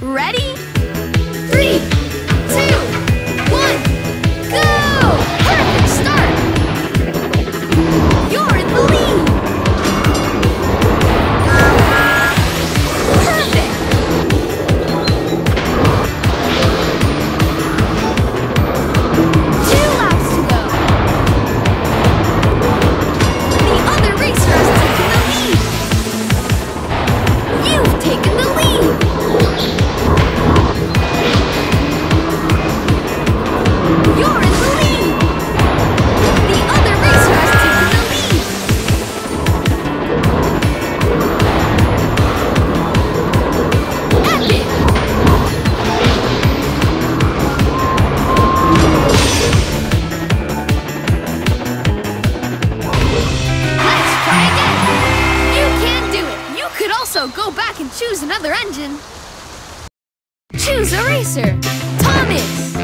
Ready? Choose a racer. Thomas.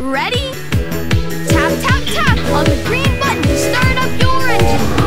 Ready? Tap, tap, tap on the green button to start up your engine.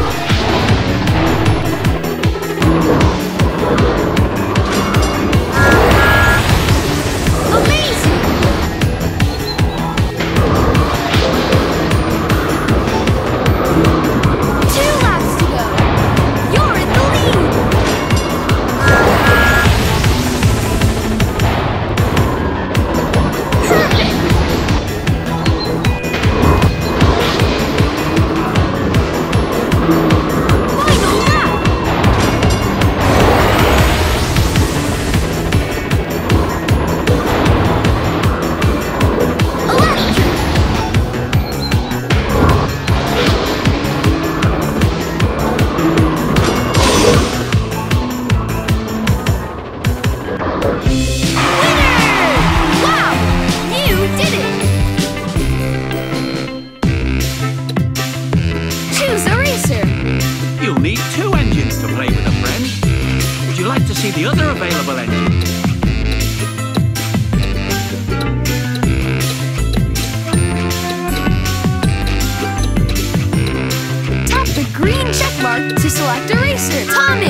select eraser. Tommy!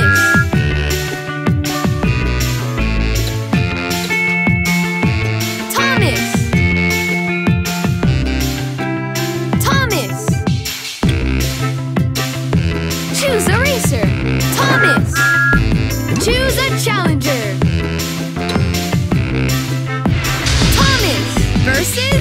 Thomas! Thomas! Choose eraser. Thomas! Choose a challenger. Thomas versus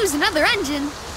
choose another engine.